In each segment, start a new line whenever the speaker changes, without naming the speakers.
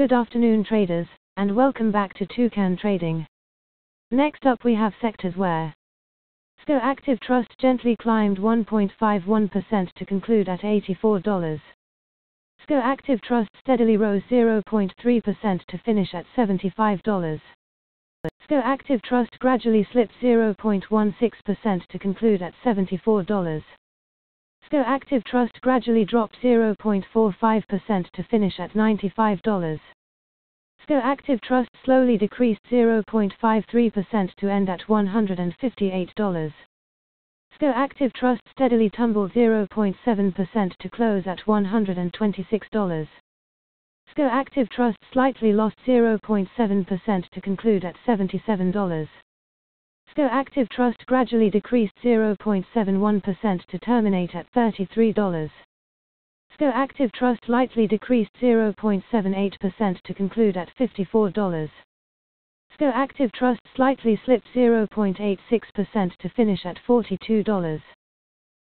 Good afternoon traders, and welcome back to Toucan Trading. Next up we have sectors where SCO Active Trust gently climbed 1.51% to conclude at $84. SCO Active Trust steadily rose 0.3% to finish at $75. SCO Active Trust gradually slipped 0.16% to conclude at $74. SCO Active Trust gradually dropped 0.45% to finish at $95. SCO Active Trust slowly decreased 0.53% to end at $158. SCO Active Trust steadily tumbled 0.7% to close at $126. SCO Active Trust slightly lost 0.7% to conclude at $77. SCO Active Trust gradually decreased 0.71% to terminate at $33. SCO Active Trust lightly decreased 0.78% to conclude at $54. SCO Active Trust slightly slipped 0.86% to finish at $42.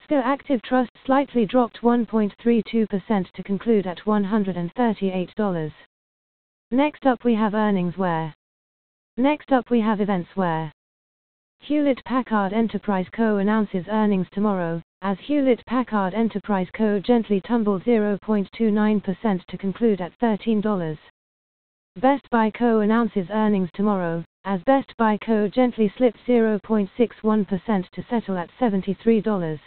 SCO Active Trust slightly dropped 1.32% to conclude at $138. Next up we have earnings where. Next up we have events where. Hewlett Packard Enterprise Co. announces earnings tomorrow, as Hewlett Packard Enterprise Co. gently tumbled 0.29% to conclude at $13. Best Buy Co. announces earnings tomorrow, as Best Buy Co. gently slipped 0.61% to settle at $73.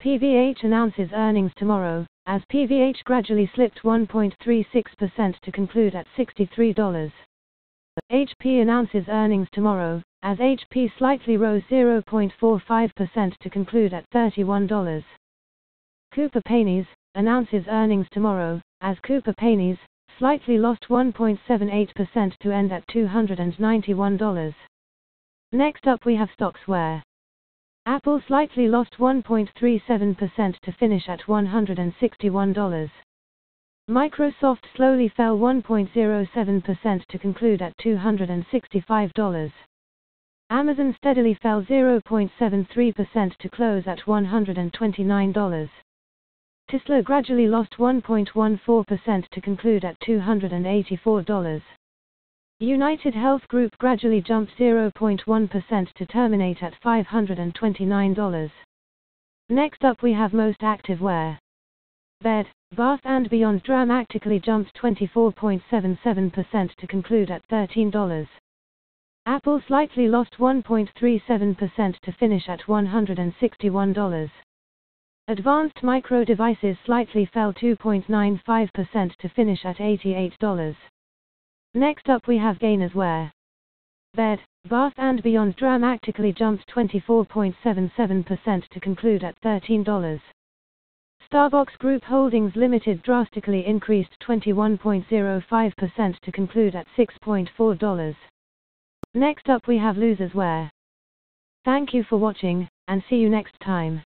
PVH announces earnings tomorrow, as PVH gradually slipped 1.36% to conclude at $63. HP announces earnings tomorrow, as HP slightly rose 0.45% to conclude at $31. Cooper Companies announces earnings tomorrow, as Cooper Companies slightly lost 1.78% to end at $291. Next up we have stocks where Apple slightly lost 1.37% to finish at $161. Microsoft slowly fell 1.07% to conclude at $265. Amazon steadily fell 0.73% to close at $129. Tesla gradually lost 1.14% to conclude at $284. United Health Group gradually jumped 0.1% to terminate at $529. Next up we have most active where. Bed, Bath and Beyond dramatically jumped 24.77% to conclude at $13. Apple slightly lost 1.37% to finish at $161. Advanced Micro Devices slightly fell 2.95% to finish at $88. Next up we have gainers where Bed, Bath and Beyond dramatically jumped 24.77% to conclude at $13. Starbox Group Holdings Limited drastically increased 21.05% to conclude at $6.4. Next up we have losers where. Thank you for watching, and see you next time.